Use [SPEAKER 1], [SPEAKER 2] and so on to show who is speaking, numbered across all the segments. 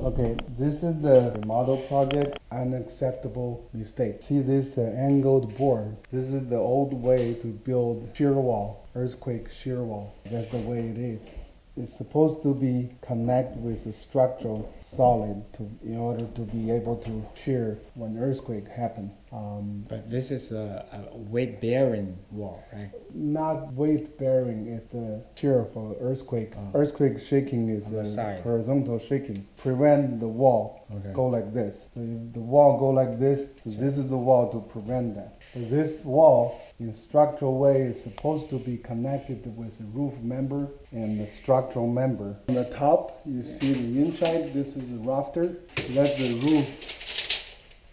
[SPEAKER 1] Okay, this is the remodel project, unacceptable mistake. See this uh, angled board? This is the old way to build shear wall, earthquake shear wall. That's the way it is. It's supposed to be connect with a structural solid to, in order to be able to shear when earthquake happen. Um,
[SPEAKER 2] But this is a, a weight bearing wall, right?
[SPEAKER 1] not weight bearing, it's the shear for earthquake. Earthquake shaking is
[SPEAKER 2] On the side.
[SPEAKER 1] horizontal shaking. Prevent the wall
[SPEAKER 2] Okay.
[SPEAKER 1] go like this. So if the wall go like this, so this is the wall to prevent that. So this wall, in structural way, is supposed to be connected with the roof member and the structural member. On the top, you see the inside. This is the rafter. That's the roof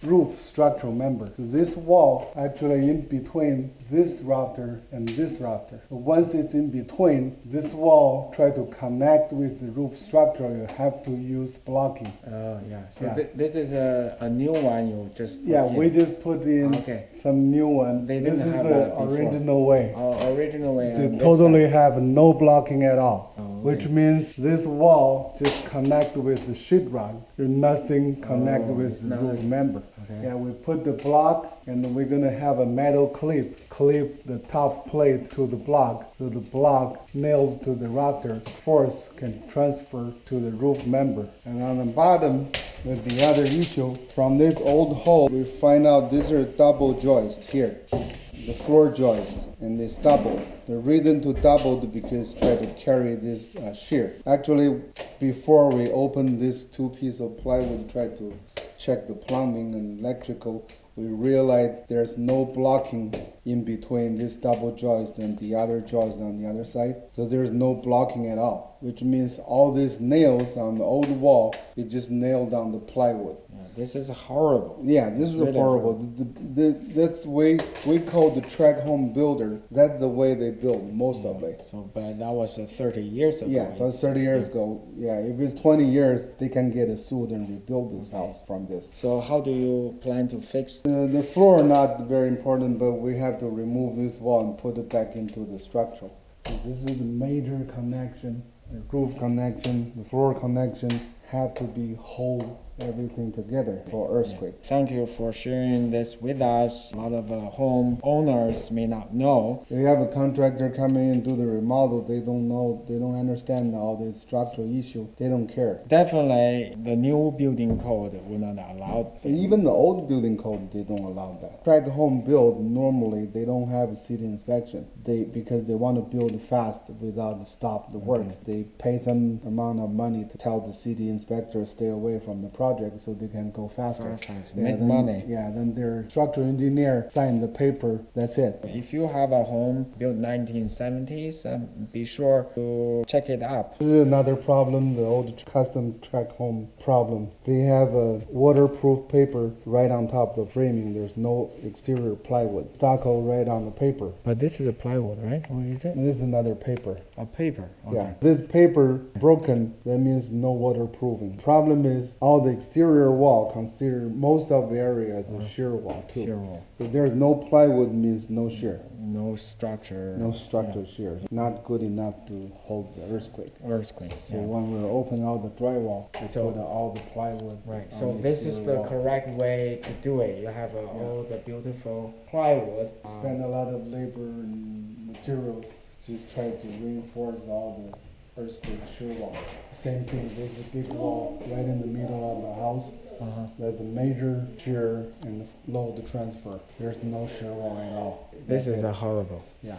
[SPEAKER 1] roof structural member. This wall actually in between this rafter and this rafter. Once it's in between, this wall try to connect with the roof structure, you have to use blocking.
[SPEAKER 2] Oh, yeah. So
[SPEAKER 1] Yeah.
[SPEAKER 2] thi- this is a, a new one you just put
[SPEAKER 1] Yeah,
[SPEAKER 2] in.
[SPEAKER 1] we just put in ah,
[SPEAKER 2] Okay.
[SPEAKER 1] some new one.
[SPEAKER 2] They
[SPEAKER 1] this
[SPEAKER 2] didn't
[SPEAKER 1] is
[SPEAKER 2] have
[SPEAKER 1] the original way.
[SPEAKER 2] Oh, original way.
[SPEAKER 1] They totally have no blocking at all.
[SPEAKER 2] Oh,
[SPEAKER 1] Which means this wall just connect with the sheetrock. There's nothing connect
[SPEAKER 2] Oh,
[SPEAKER 1] with the roof member.
[SPEAKER 2] Okay.
[SPEAKER 1] Yeah, we put the block and we're gonna have a metal clip, clip the top plate to the block. So the block nails to the rafter, force can transfer to the roof member. And on the bottom, with the other issue, from this old hole, we find out these are double joist here the floor joist and it's double. The reason to double because try to carry this uh, shear. Actually, before we open this two piece of plywood, try to check the plumbing and electrical. We realized there's no blocking in between this double joist and the other joist on the other side. So there's no blocking at all, which means all these nails on the old wall, it just nailed on the plywood.
[SPEAKER 2] This is horrible.
[SPEAKER 1] Yeah, this is
[SPEAKER 2] Really
[SPEAKER 1] horrible. The, the, the, that's way we call the tract home builder. That's the way they build most of it.
[SPEAKER 2] So, but that was uh, 30 years ago.
[SPEAKER 1] Yeah, but 30 years ago, yeah, if it's 20 years, they can get a suit and rebuild this house from this.
[SPEAKER 2] So how do you plan to fix?
[SPEAKER 1] Uh, the floor not very important, but we have to remove this wall and put it back into the structure. So this is the major connection, the roof connection, the floor connection have to be whole, everything together for earthquake.
[SPEAKER 2] Thank you for sharing this with us. A lot of uh, home owners may not know.
[SPEAKER 1] If you have a contractor coming in do the remodel, they don't know, they don't understand all the structural issue, they don't care.
[SPEAKER 2] Definitely, the new building code will not allow.
[SPEAKER 1] Even the old building code, they don't allow that. Tract home build, normally, they don't have a city inspection. They, because they want to build fast without stop the work. They pay some amount of money to tell the city inspector stay away from the project so they can go faster. Yeah,
[SPEAKER 2] make
[SPEAKER 1] then-
[SPEAKER 2] money.
[SPEAKER 1] Yeah, then their structural engineer sign the paper, that's it.
[SPEAKER 2] If you have a home built 1970s, um, be sure to check it up.
[SPEAKER 1] This is another problem, the old custom tract home problem. They have a waterproof paper right on top of the framing. There's no exterior plywood. Stucco right on the paper.
[SPEAKER 2] But this is a plywood, right? Or is it
[SPEAKER 1] this is another paper.
[SPEAKER 2] a paper?
[SPEAKER 1] Yeah. This paper broken, that means no waterproofing. Problem is all the exterior wall consider most of the area as a shear wall too.
[SPEAKER 2] Shear wall.
[SPEAKER 1] If there's no plywood means no shear.
[SPEAKER 2] No structure.
[SPEAKER 1] No structural shear. Not good enough to hold the earthquake.
[SPEAKER 2] Earthquake.
[SPEAKER 1] So
[SPEAKER 2] yeah.
[SPEAKER 1] when we're opening all the drywall, we
[SPEAKER 2] So-
[SPEAKER 1] put all the plywood.
[SPEAKER 2] Right. So this is the
[SPEAKER 1] wall.
[SPEAKER 2] correct way to do it. You have uh, all the beautiful plywood.
[SPEAKER 1] Spend a lot of labor and materials just try to reinforce all the earthquake shear wall. Same thing, there's a big wall right in the middle of the house.
[SPEAKER 2] uh-huh.
[SPEAKER 1] There's a major shear and the load transfer. There's no shear wall at all.
[SPEAKER 2] This
[SPEAKER 1] That's
[SPEAKER 2] is
[SPEAKER 1] it.
[SPEAKER 2] a horrible.
[SPEAKER 1] Yeah.